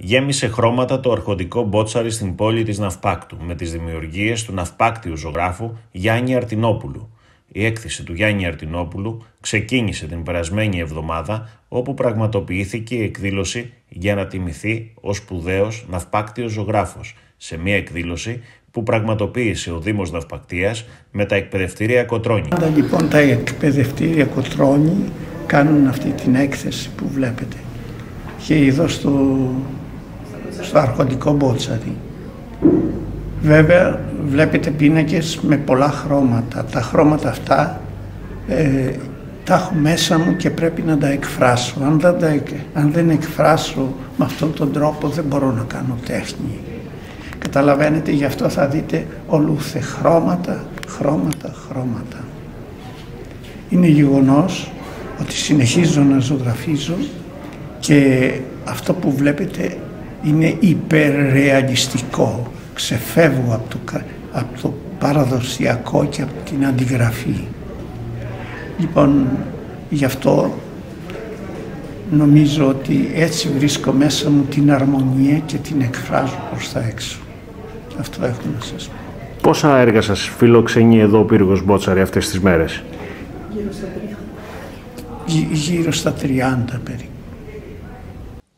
γέμισε χρώματα το αρχοντικό μπότσαρι στην πόλη της Ναυπάκτου με τις δημιουργίες του ναυπάκτιου ζωγράφου Γιάννη Αρτινόπουλου. Η έκθεση του Γιάννη Αρτινόπουλου ξεκίνησε την περασμένη εβδομάδα όπου πραγματοποιήθηκε η εκδήλωση για να τιμηθεί ο σπουδαίος ναυπάκτιος ζωγράφος σε μια εκδήλωση που πραγματοποίησε ο Δήμος Ναυπακτίας με τα εκπαιδευτήρια Κοτρώνη. Πάντα λοιπόν τα εκπαιδευτήρια Κοτρώνη κάνουν αυτή την έκθεση που βλέπετε και εδώ στο, στο αρχοντικό Μπότσαρι. Βέβαια βλέπετε πίνακες με πολλά χρώματα. Τα χρώματα αυτά ε, τα έχω μέσα μου και πρέπει να τα εκφράσω. Αν δεν, τα, αν δεν εκφράσω με αυτόν τον τρόπο δεν μπορώ να κάνω τέχνη. Καταλαβαίνετε, γι' αυτό θα δείτε ολούθε χρώματα, χρώματα, χρώματα. Είναι γεγονός ότι συνεχίζω να ζωγραφίζω και αυτό που βλέπετε είναι υπερρεαλιστικό. Ξεφεύγω από το, από το παραδοσιακό και από την αντιγραφή. Λοιπόν, γι' αυτό νομίζω ότι έτσι βρίσκω μέσα μου την αρμονία και την εκφράζω προς τα έξω. Αυτό έχω να σας πω. Πόσα έργα σας φιλοξενεί εδώ ο πύργος Μπότσαρη αυτές τις μέρες; Γύρω στα 30. Γύρω στα 30 περίπου.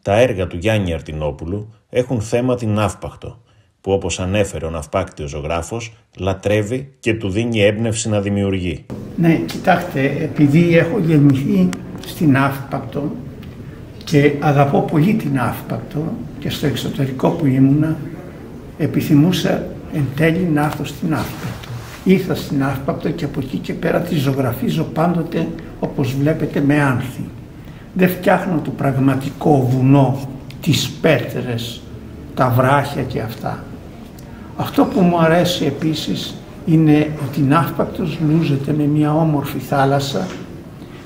Τα έργα του Γιάννη Αρτινόπουλου έχουν θέμα την ναύπακτο, που όπως ανέφερε ο ναυπάκτιος ζωγράφος, λατρεύει και του δίνει έμπνευση να δημιουργεί. Ναι, κοιτάξτε, επειδή έχω γεννηθεί στην ναύπακτο και αγαπώ πολύ την ναύπακτο και στο εξωτερικό που ήμουνα, επιθυμούσα εν τέλει να έρθω στην Αύπακτο. Ήρθα στην Αύπακτο και από εκεί και πέρα τη ζωγραφίζω πάντοτε όπως βλέπετε με άνθη. Δεν φτιάχνω το πραγματικό βουνό, τις πέτρες, τα βράχια και αυτά. Αυτό που μου αρέσει επίσης είναι ότι η Ναύπακτος λούζεται με μια όμορφη θάλασσα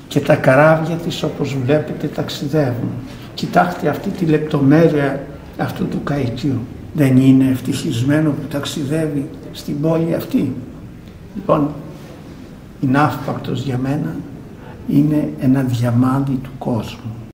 και τα καράβια της όπως βλέπετε ταξιδεύουν. Κοιτάξτε αυτή τη λεπτομέρεια αυτού του καϊκιού δεν είναι ευτυχισμένο που ταξιδεύει στην πόλη αυτή. Λοιπόν, η ναύπακτος για μένα είναι ένα διαμάντι του κόσμου.